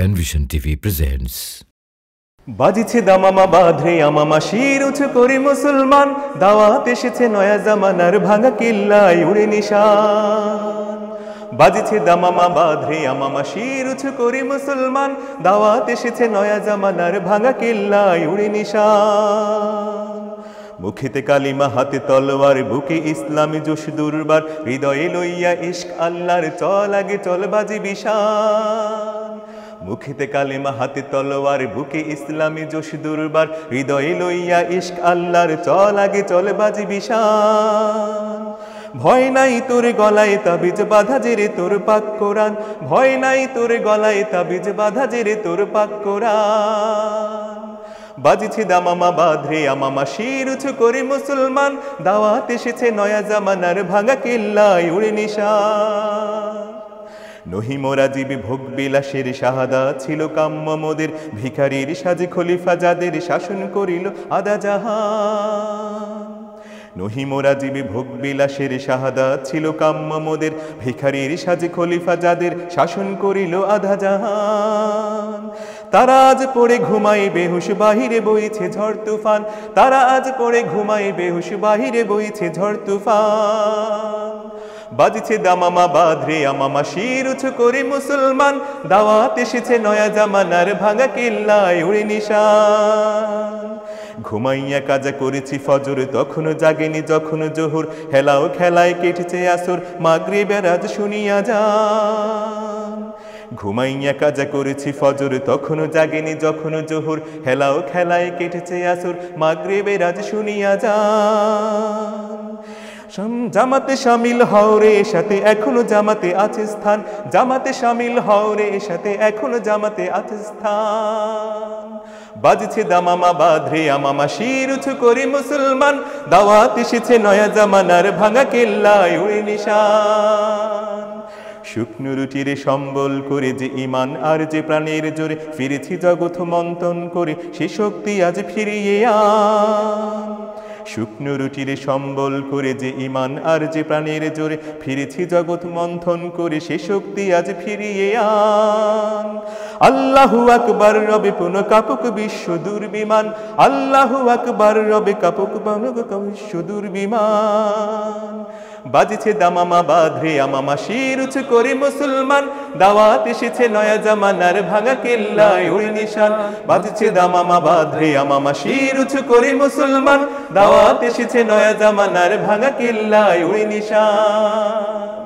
Penvision TV presents. বাজিছে দামামা বাঁধরে আমামা শির উঁচু করে মুসলমান। দাওয়াত এসেছে নয়া জামানার ভাঙা কিল্লায় উড়ে নিশান। বাজিছে দামামা বাঁধরে আমামা শির উঁচু করে মুসলমান। দাওয়াত এসেছে নয়া জামানার ভাঙা কিল্লায় উড়ে নিশান। মুখেতে কালিমা হাতে তলোয়ার, বুকে ইসলামী জোশ দুর্বার, হৃদয়ে লইয়া ইশক আল্লাহর চল আগে চল বাজি বিশান মুখেতে কালিমা হাতে তলোয়ার, বুকে ইসলামী জোশ দুর্বার, হৃদয়ে লইয়া ইশক আল্লাহর চল আগে চল বাজি বিশান ভয় নাই তোর গলায় তাবিজ বাধা জেরে তোর পাক কোরআন। ভয় নাই তোর গলায় তাবিজ বাধা জেরে তোর পাক কোরআন। বাজিছে দামামা বাঁধরে আমামা শির উঁচু করে মুসলমান। দাওয়াত এসেছে নয়া জামানার ভাঙা কিল্লায়, উড়ে নিশান নহিমরা জীবী ভোগ বিলাসের শাহাদা ছিল কাম্য মোদের। ভিখারির সাজে খলিফা যাদের শাসন করিল আদা জাহান। নহিমরা জীবী ভোগ বিলাসের শাহাদা ছিল কাম্য মোদের। ভিখারির সাজে খলিফা যাদের শাসন করিল আধা জাহান। তারা আজ পড়ে ঘুমাই বেহুশ বাহিরে বইছে ঝড় তুফান। তারা আজ পড়ে ঘুমাই বেহুশ বাহিরে বইছে ঝড় তুফান। বাজিছে দামামা বাঁধরে আমামা শির উঁচু করে মুসলমান। দাওয়াত এসেছে নয়া জামানার ভাঙা কিল্লায় উড়ে নিশান। ঘুমাইয়া কাজা করেছি ফজর তখনও জাগেনি যখন জোহর। হেলাও খেলায় কেটেছে আসর মাগরে বেরাজ শুনিয়া যান। ঘুমাইয়া কাজা করেছি ফজর, তখনও জাগেনি যখন জোহর। হেলাও খেলায় কেটেছে আসর মাগরে বেরাজ শুনিয়া সাম- জামাতে সামিল হও রে, সাথে এখনও জামাতে আছে স্থান। জামাতে সামিল হও রে, সাথে এখনও জামাতে আছে স্থান। বাজছে দামামা বাঁধরে, আমামা শির উঁচু করে মুসলমান। দাওয়াত এসেছে নয়া জামানার ভাঙা কেল্লায় উড়ে নিশান। শুকনো রুটিরে সম্বল করে যে ইমান আর যে প্রাণের জোরে ফিরেছি জগৎ মন্থন করে, সে শক্তি আজ ফিরিয়ে আন। শুকনো রুটিরে সম্বল করে যে ইমান আর যে প্রাণের জোরে ফিরেছি জগৎ মন্থন করে, সে শক্তি আজ ফিরিয়ে আন। আল্লাহু আকবার, রবে পুন কাপুক বিশ্ব দুর্বিমান। আল্লাহু আকবার, রবে কাপুক বিশ্ব দুর্বিমান। বাজছে দামামা বাঁধরে আমামা শির উঁচু করে মুসলমান। দাওয়াত এসেছে নয়া জামানার ভাঙা কেল্লায় উড়ে নিশান। বাজছে দামামা বাঁধরে আমামা শির উঁচু করে মুসলমান। দাওয়াত এসেছে নয়া জামানার ভাঙা কেল্লায় উড়ে নিশান।